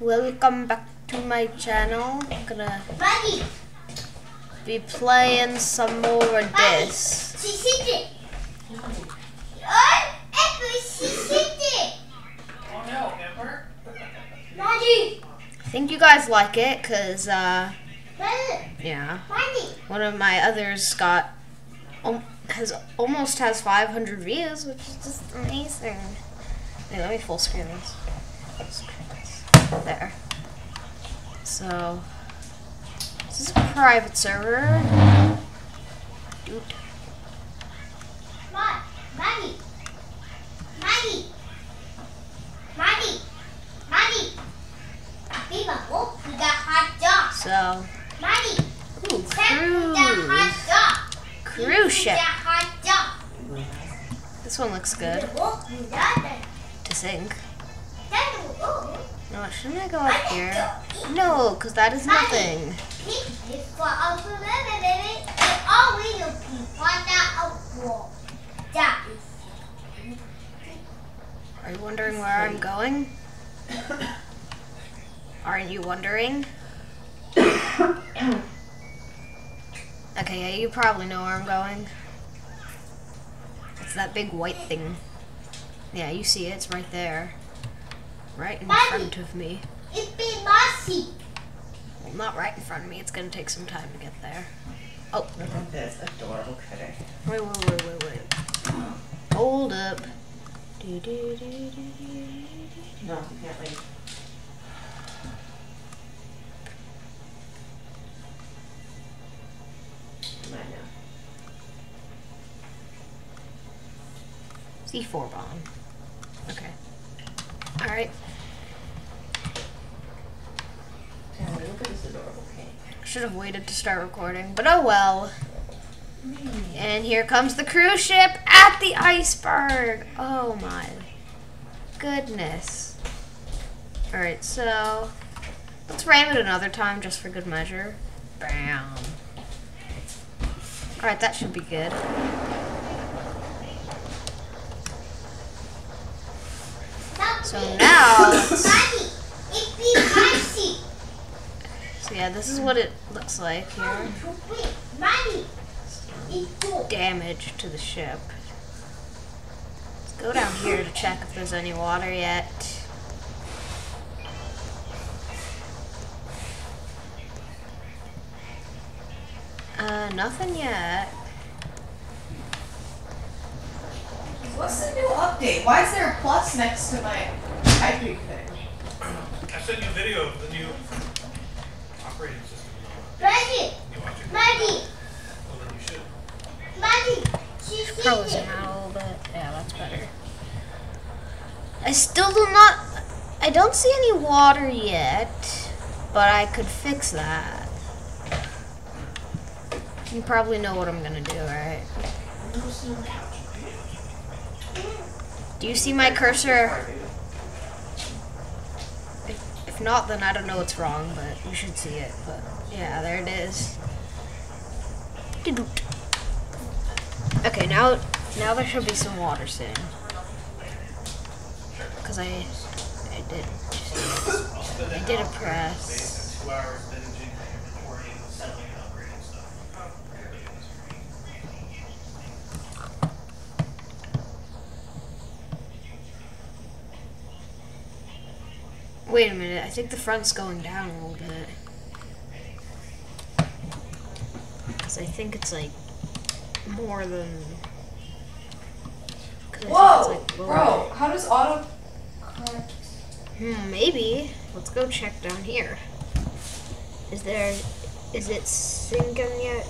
Welcome back to my channel. I'm gonna Buddy, be playing some more of this. she hit it. Oh, Edward, she hit it. Oh no, Ember? Buddy, I think you guys like it, cause uh, yeah, one of my others got um, has almost has 500 views, which is just amazing. Wait, let me full screen this. Full screen this. There. So this is a private server. Dude. We got hot dog. So, Buddy, ooh, Sam, we got cruise. Cruise ship. We got hot dog. This one looks good we got that. to sink. No, shouldn't I go up here? No, because that is nothing. Are you wondering where I'm going? Aren't you wondering? Okay, yeah, you probably know where I'm going. It's that big white thing. Yeah, you see it. It's right there. Right in front of me. It's been messy. Well, not right in front of me. It's gonna take some time to get there. Oh, Look at this adorable critter. wait, wait, wait, wait, wait. Hold up. Do, do, do, do, do, do. No, you can't leave. C4 bomb. Okay. Alright. Taylor, look at this adorable cake. Should have waited to start recording, but oh well. And here comes the cruise ship at the iceberg. Oh my goodness. Alright, so let's ram it another time just for good measure. Bam. Alright, that should be good. So now, let's- Buddy, it's been messy. So yeah, this is what it looks like here. Buddy, it's cool. damage to the ship. Let's go down here to check if there's any water yet. Uh, nothing yet. What's the new update? Why is there a plus next to my typing thing? I sent you a video of the new operating system. Buddy, You watch it? buddy, Well, then you should. buddy. She's Probably hit zoom it. out a little bit. Yeah, that's better. I still do not. I don't see any water yet, but I could fix that. You probably know what I'm gonna do, right? Do you see my cursor? If, not, then I don't know what's wrong, but you should see it. But yeah, there it is. Okay, now now there should be some water soon. Cause I I did I did a press. Wait a minute, I think the front's going down a little bit. Cause I think it's like more than... Whoa, like, bro! How does auto? Hmm, maybe. Let's go check down here. Is there. Is it sinking yet?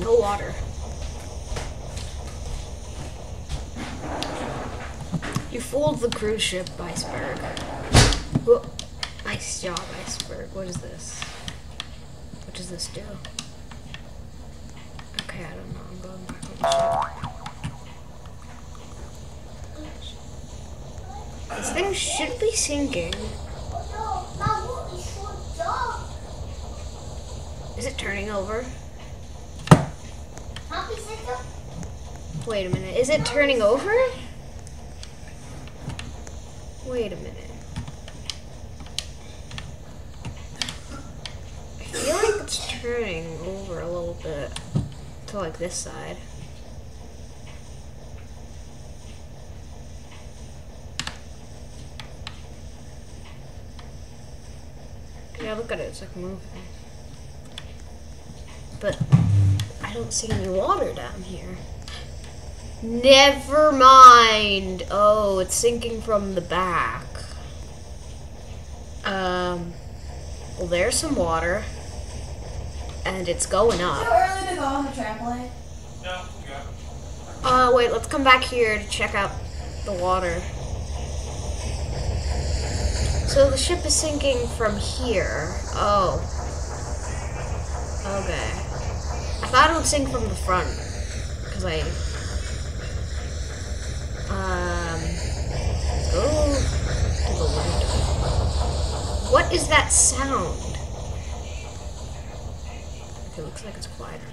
No water. You fooled the cruise ship, iceberg. Whoa. Nice job, iceberg. What is this? What does this do? Okay, I don't know. I'm going back on the ship. This thing should be sinking. Is it turning over? Wait a minute. Is it turning over? Wait a minute. Turning over a little bit to like this side. Yeah, look at it. It's like moving. But I don't see any water down here. Never mind. Oh, it's sinking from the back. Um, well, there's some water. And it's going Too up. early to go on the trampoline. No, you. Uh, wait, let's come back here to check out the water. So the ship is sinking from here. Oh. Okay. I thought it would sink from the front. Because I. Um. Go to the window. What is that sound? Okay, looks like it's quieter.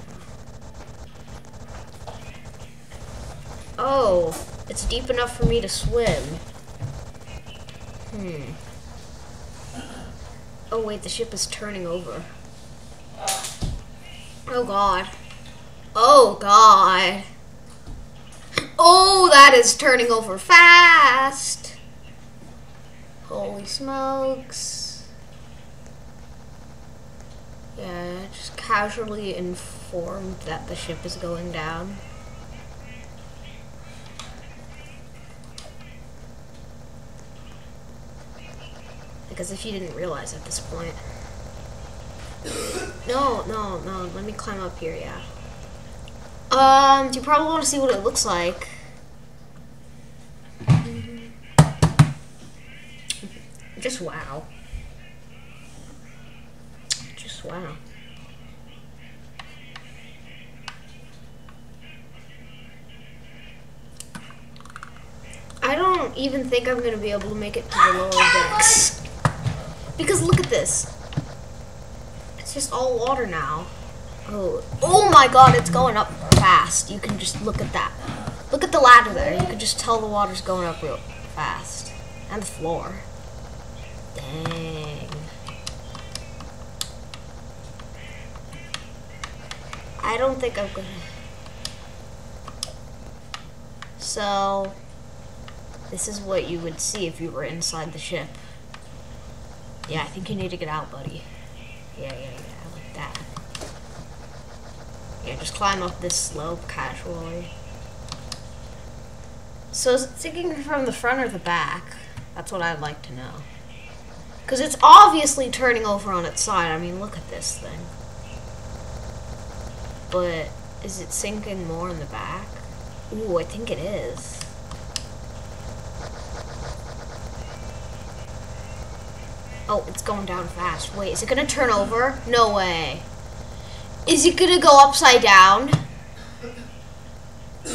Oh, it's deep enough for me to swim. Hmm. Oh wait, the ship is turning over. Oh god. Oh god. Oh, that is turning over fast. Holy smokes. Yeah, just casually informed that the ship is going down. Because if you didn't realize at this point. No, no, no. Let me climb up here, yeah. Um, do you probably want to see what it looks like? Just wow. Wow. I don't even think I'm gonna be able to make it to the lower decks. Because look at this. It's just all water now. Oh, oh my god, it's going up fast. You can just look at that. Look at the ladder there. You can just tell the water's going up real fast. And the floor. Dang. I don't think I'm gonna. So, this is what you would see if you were inside the ship. Yeah, I think you need to get out, buddy. Yeah, yeah, yeah, like that. Yeah, just climb up this slope casually. So is it sinking from the front or the back? That's what I'd like to know. Because it's obviously turning over on its side. I mean, look at this thing. But is it sinking more in the back? Ooh, I think it is. Oh, it's going down fast. Wait, is it gonna turn over? No way. Is it gonna go upside down?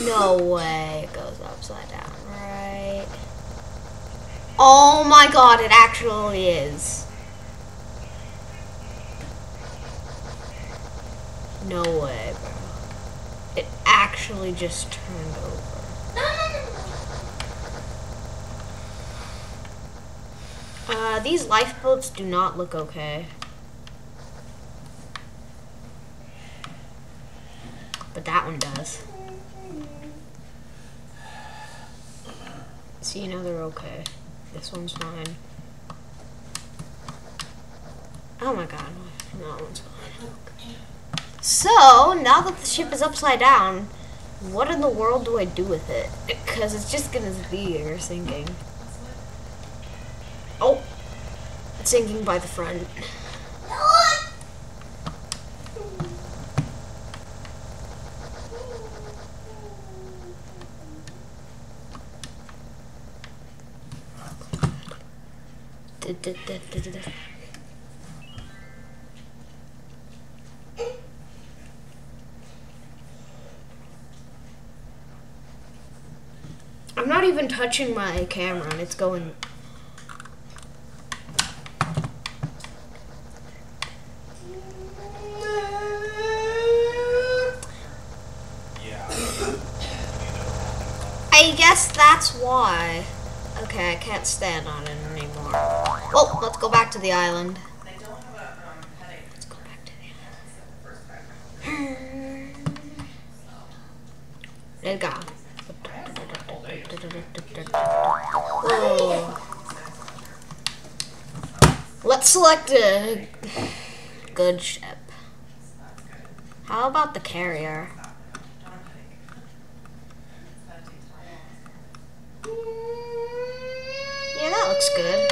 No way it goes upside down, right? Oh my god, it actually is. No way, bro. It actually just turned over. No, no, no, no. Uh, these lifeboats do not look okay. But that one does. See, know they're okay. This one's fine. Oh my god, that one's fine. So, now that the ship is upside down, what in the world do I do with it? Because it's just gonna be here sinking. Oh, it's sinking by the front. I'm not even touching my camera and it's going. Yeah. I guess that's why. Okay, I can't stand on it anymore. Well, let's go back to the island. There you go. Let's select a good ship. How about the carrier? Yeah, that looks good.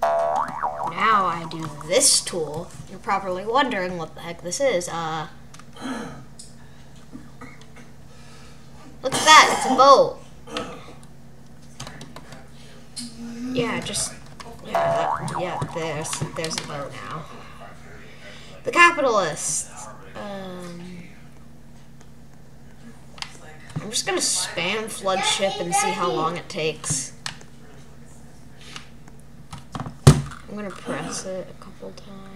Now I do this tool. You're probably wondering what the heck this is. Uh, look at that. It's a boat. Yeah, just yeah, that, yeah. There's there's a boat now. The capitalists. Um, I'm just gonna spam flood ship and see how long it takes. I'm gonna press it a couple times.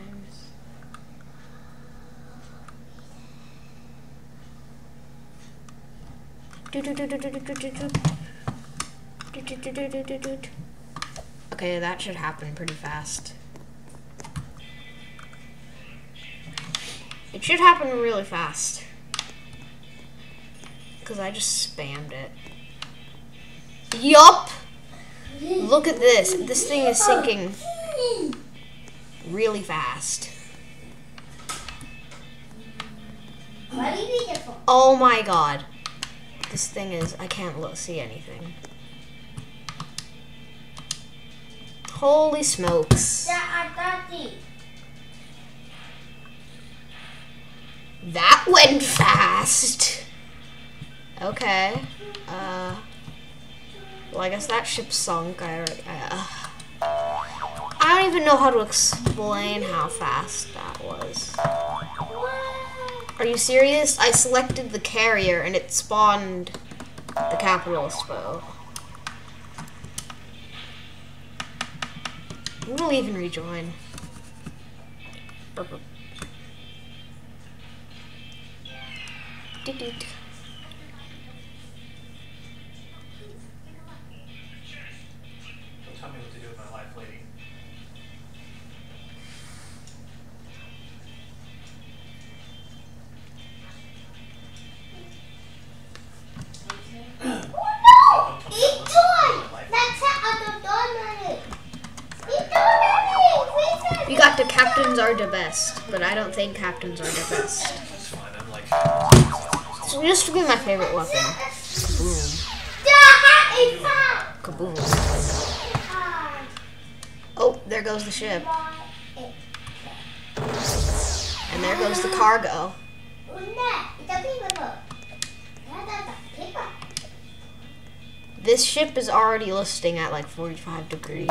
Okay, that should happen pretty fast. It should happen really fast. Because I just spammed it. Yup! Look at this. This thing is sinking really fast. What do you need it for? Oh my god. This thing is, I can't see anything. Holy smokes. That are dirty. That went fast. Okay. Uh. Well, I guess that ship sunk. I, already- uh, I don't even know how to explain how fast that was. Are you serious? I selected the carrier and it spawned the capitalist boat. We'll even rejoin. Burp, burp. Doot, doot. But I don't think captains are the best. That's fine. I'm like, So used to be my favorite weapon. Kaboom. Kaboom. Oh, there goes the ship. And there goes the cargo. This ship is already listing at like 45 degrees.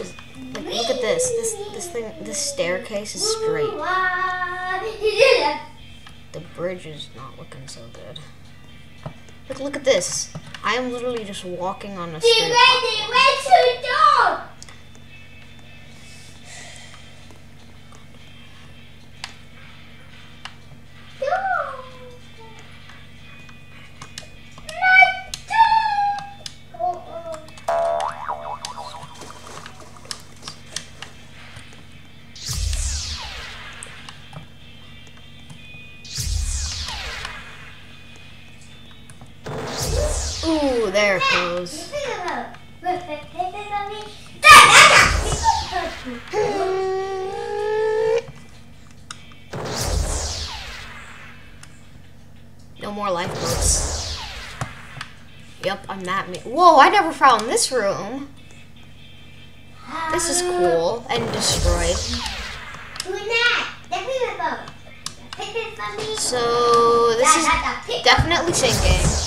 Is- Like, look at this. This this thing this staircase is straight. The bridge is not looking so good. Look look at this. I am literally just walking on a straight there it goes. No more lifeboats. Yep, I'm that me. Whoa, I never found this room. This is cool and destroyed. So this is definitely sinking.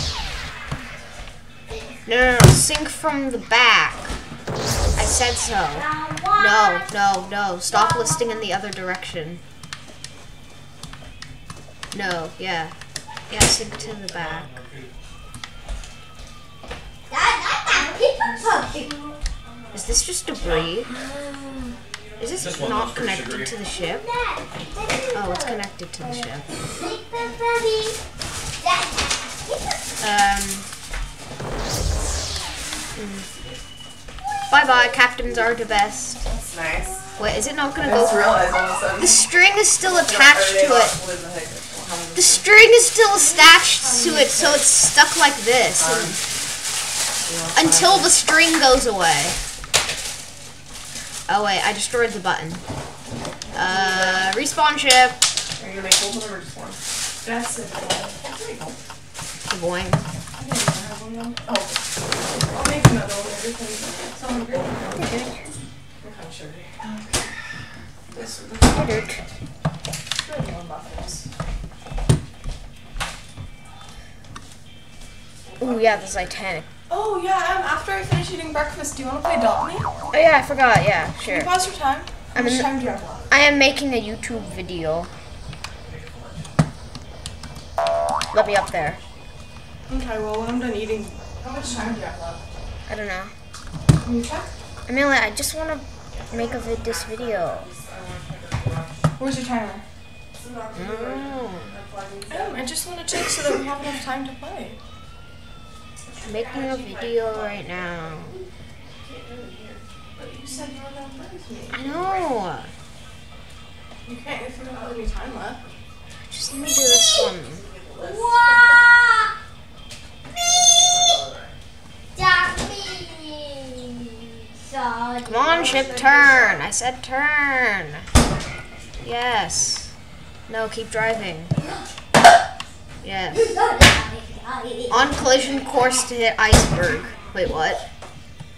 No, no, no, sink from the back. I said so. No, no, no. Stop listing in the other direction. No, yeah. Yeah, sink to the back. Is this just debris? Is this This not connected sugary. to the ship? Oh, it's connected to the ship. Um. Bye bye, captains are the best. That's nice. Wait, is it not gonna just go? realized all of a sudden. The string is still attached to it. the heck of coming. The string is still attached to it, so it's stuck like this and- until the string goes away. Oh wait, I destroyed the button. Uh, respawn ship. Are you gonna make both of them or just one? That's it. There. Boing. I didn't even have one though. Oh. I'll make another one later because someone great. What kind of sugar? This this Ordered. really love muffins. Ooh yeah, the Titanic. Oh yeah, um, after I finish eating breakfast, do you want to play Adopt Me? Oh yeah, I forgot. Yeah, sure. you pause your time? How I'm much time do you have left? I am making a YouTube video. Let me up there. Okay, well when I'm done eating, how much time do you have left? I don't know. Can you check? I I just want to make a vid this video. Where's your timer? Mm. Um, I just want to check so that we have enough time to play. Making a video right now. But you said you were gonna play with me. I know. You can't if you don't have any time left. Just let me do this one. Wow! Daddy. Come on, ship, turn. I said turn. Yes. No, keep driving. Yes. On collision course to hit iceberg. Wait, what?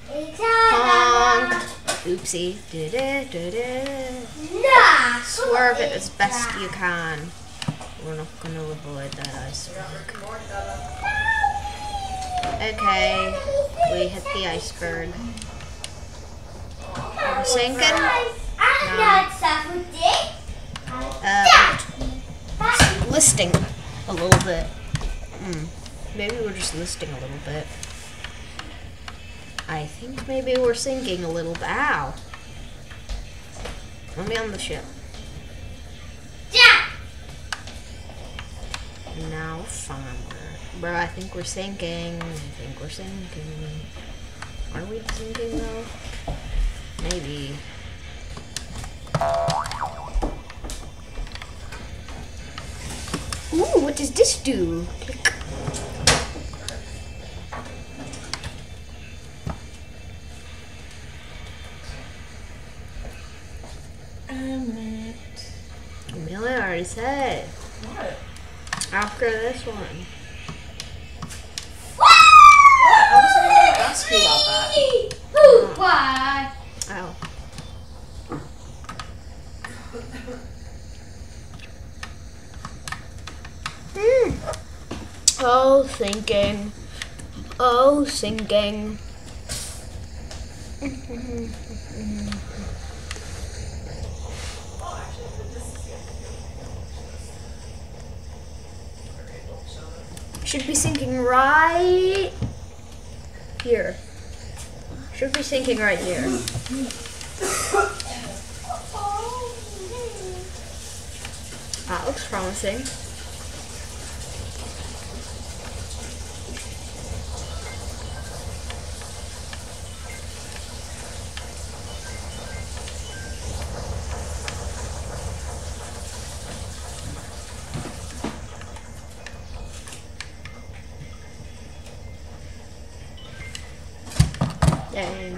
Honk. Oopsie. Da-da-da-da. Swerve it as best you can. We're not gonna avoid that iceberg. Okay, we hit the iceberg. Are we sinking? I'm not suffocating. Uh, listing a little bit. Hmm. Maybe we're just listing a little bit. I think maybe we're sinking a little bit. Ow. Let me on the ship. Yeah. Now farmer. Bro, I think we're sinking. I think we're sinking. Are we sinking though? Maybe. Ooh, what does this do? Click. Amelia already said. What? After this one. I was going to ask you about that. Who? Why? Oh. Hmm. Oh, thinking. Should be sinking right here. Should be sinking right here. That looks promising. Dang.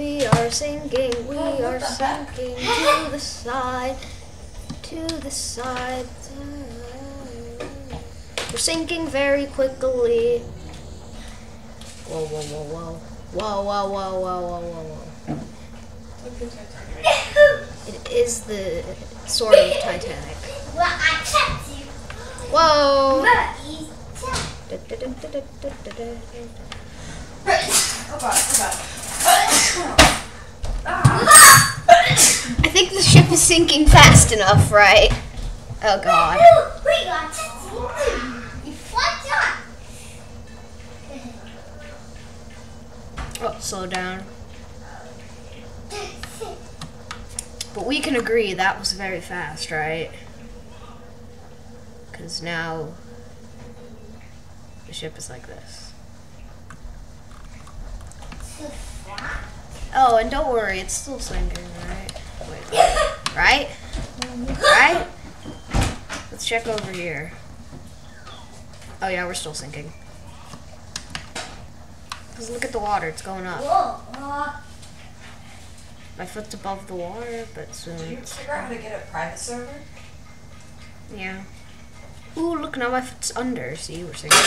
We are sinking, we are sinking to the side, to the side. We're sinking very quickly. Whoa, whoa, whoa, whoa. Whoa, whoa, whoa, whoa, whoa, whoa, whoa. It is the sort of Titanic. Well, I kept you. Whoa! But he's Oh god, oh god. I think the ship is sinking fast enough, right? Oh god. We got to You on. Oh, slow down. But we can agree that was very fast, right? Because now the ship is like this. Oh, and don't worry, it's still sinking, right? Right? Right? Let's check over here. Oh yeah, we're still sinking. Cause look at the water, it's going up. Uh, My foot's above the water, but soon. Did you it's- figure out how to get a private server? Yeah. Ooh, look now my foot's under. See, we're sinking.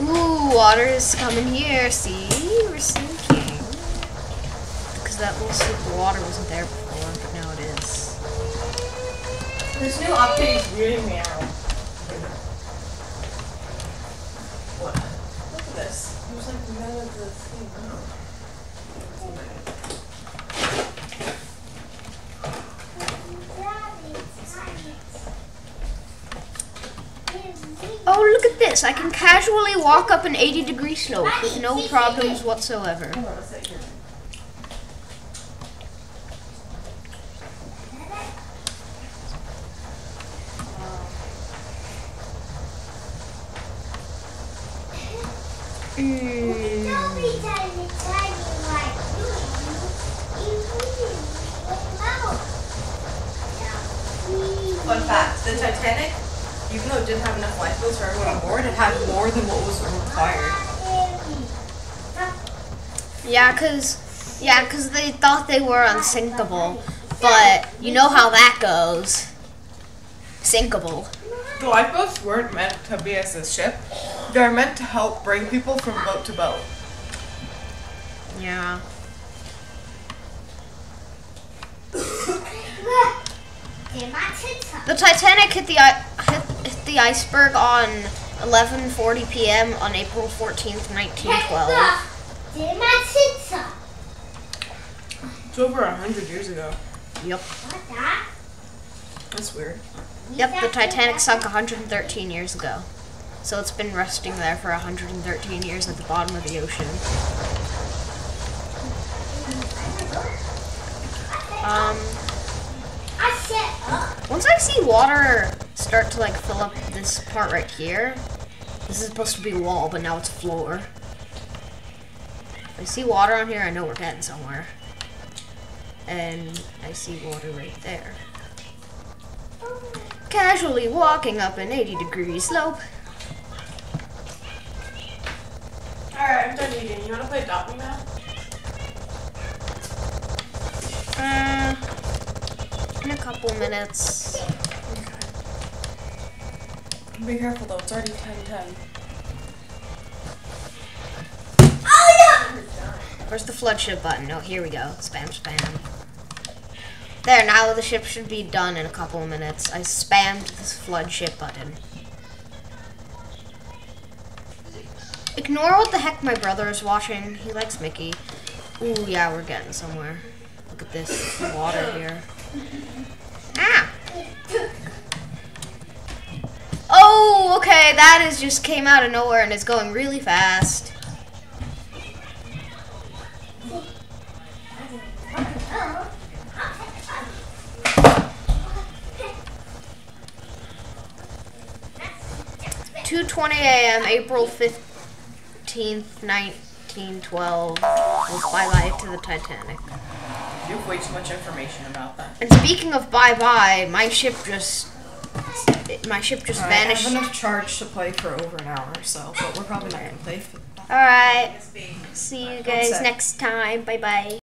Ooh, water is coming here. See, we're sinking. Because that little slip of water wasn't there before, but now it is. This new update is really me out. What? Look at this. There's like none of the thing. Oh, look at this. I can casually walk up an 80 degree slope with no problems whatsoever. Hold on a second. Mm. Fun fact, the Titanic, even though it didn't have enough lifeboats for everyone on board, it had more than what was required. Yeah, cause yeah, 'cause they thought they were unsinkable, but you know how that goes. Sinkable. The lifeboats weren't meant to be as a ship. They're meant to help bring people from boat to boat. Yeah. The Titanic hit the i- hit, hit the iceberg on 11:40 p.m. on April 14th, 1912. It's over a hundred years ago. Yep. That's weird. Yep, the Titanic sunk 113 years ago. So it's been resting there for 113 years at the bottom of the ocean. Um, I set up. once I see water start to like fill up this part right here, this is supposed to be wall, but now it's floor. I see water on here, I know we're getting somewhere. And I see water right there. Casually walking up an 80 degree slope. Alright, I'm done eating. You wanna play Adopt Me now? Uh, in a couple minutes. Be careful though, it's already 10 10. Where's the flood ship button? Oh, here we go. Spam, spam. There, now the ship should be done in a couple of minutes. I spammed this flood ship button. Ignore what the heck my brother is watching. He likes Mickey. Ooh, yeah, we're getting somewhere. Look at this water here. Ah! Oh, okay, that is just came out of nowhere and is going really fast. Two twenty a.m. April fifteenth, nineteen twelve. Was bye bye to the Titanic. You have way too much information about that. And speaking of bye bye, my ship just my ship just Alright, I have enough charge to play for over an hour or so, but we're probably not gonna play for All right. See you guys next time. Bye bye.